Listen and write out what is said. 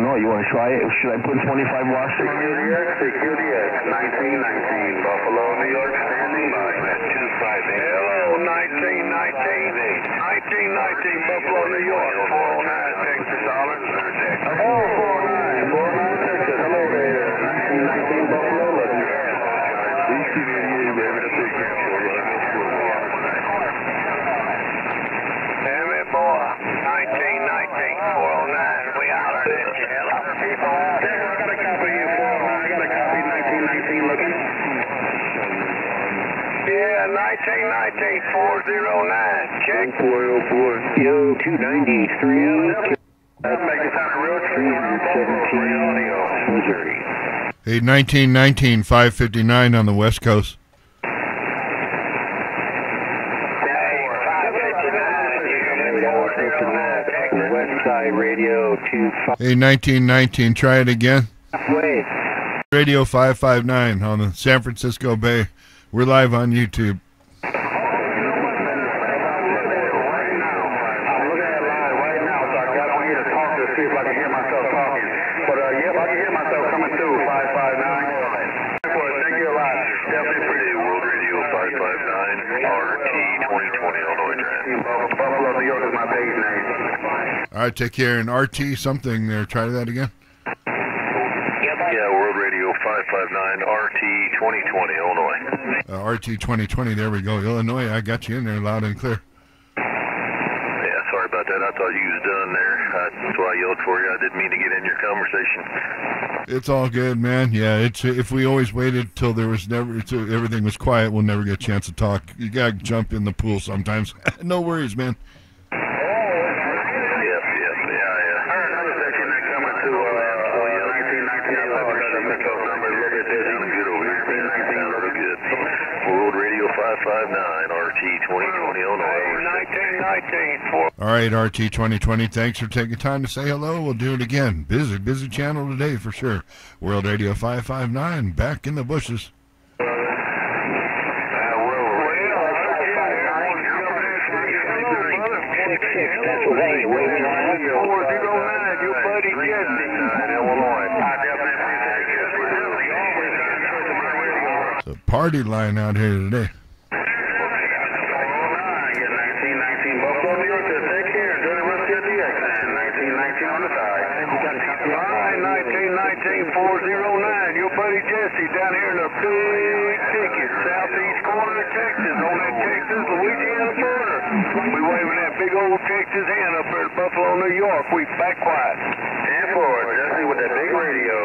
Illinois. You want to try it? Should I put 25 watts on it? QDX, QDX, 1919, Buffalo, New York, standing by. Hello, 1919, 1919, Buffalo, New York, 409, Texas, dollar. Oh, 409, 409, Texas, hello there, 1919, Buffalo, looking. DCVA, baby, the big show, Damn it, boy. 1919, 409. We hollered at Yeah, 1919, 409. Check. Boy, oh boy. Yo, 293. That makes it sound real true. 17, Missouri. Hey, 1919, 559 on the West Coast. West Radio 25. Hey, 1919, try it again. Wait. Radio 559 on the San Francisco Bay. We're live on YouTube. I'm looking at it live right now, so I got on here to talk to see if I can hear myself talking. But uh, yep, I can hear myself coming through. Five five nine. Thank you a lot. Definitely appreciate it. World Radio five five nine RT twenty twenty Illinois Trans. Buffalo, New York is my page name. All right, take care. And RT something there. Try that again. Yeah, World Radio five five nine RT twenty twenty Illinois. Uh, RT 2020. There we go. Illinois, I got you in there loud and clear. Yeah, sorry about that. I thought you was done there. Uh, that's why I yelled for you. I didn't mean to get in your conversation. It's all good, man. Yeah, it's if we always waited till there was never till everything was quiet, we'll never get a chance to talk. You gotta jump in the pool sometimes. no worries, man. Yep, yep, yeah, yeah. Another section that coming to, uh, 1919. I love it. I think those numbers look at this. Sounding good over here. 1919 looking good. World Radio 559, RT 2020 Illinois. All right, RT 2020. Thanks for taking time to say hello. We'll do it again. Busy, busy channel today for sure. World Radio 559 back in the bushes. Pennsylvania, waiting on us. 409, your buddy Jesse. It's a party line out here today. 1919 Buffalo, New York. Take care. Enjoy the rest of your DX. 1919 on the side. Alright, 1919 409. Your buddy Jesse down here in the big ticket, southeast corner of Texas, on that Texas Louisiana border. We waving that big old Texas hand up there at Buffalo, New York. We back quiet. 10 4, Jesse with that big radio.